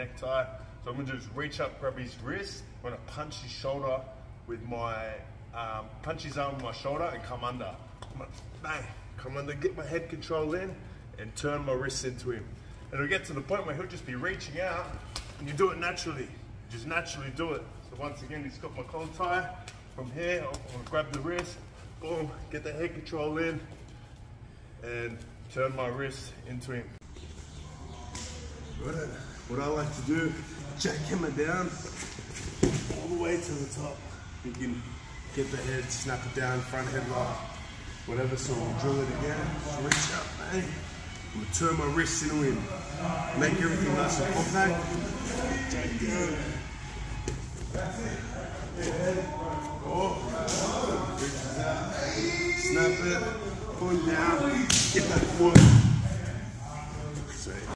necktie. So I'm gonna just reach up, grab his wrist, I'm gonna punch his shoulder with my, um, punch his arm with my shoulder and come under. Gonna, bang, come under, get my head control in and turn my wrists into him. And it'll get to the point where he'll just be reaching out and you do it naturally. Just naturally do it. So once again, he's got my collar tie. From here, I'm gonna grab the wrist, boom, get the head control in and turn my wrist into him. What I like to do, jack jackhammer down all the way to the top. You can get the head, snap it down, front headlock, whatever. So we'll drill it again. Reach up, bang. I'm gonna turn my wrist the wind. Make everything nice and compact. Jack down. Oh, reaches out. Snap it, pull him down, get that foot.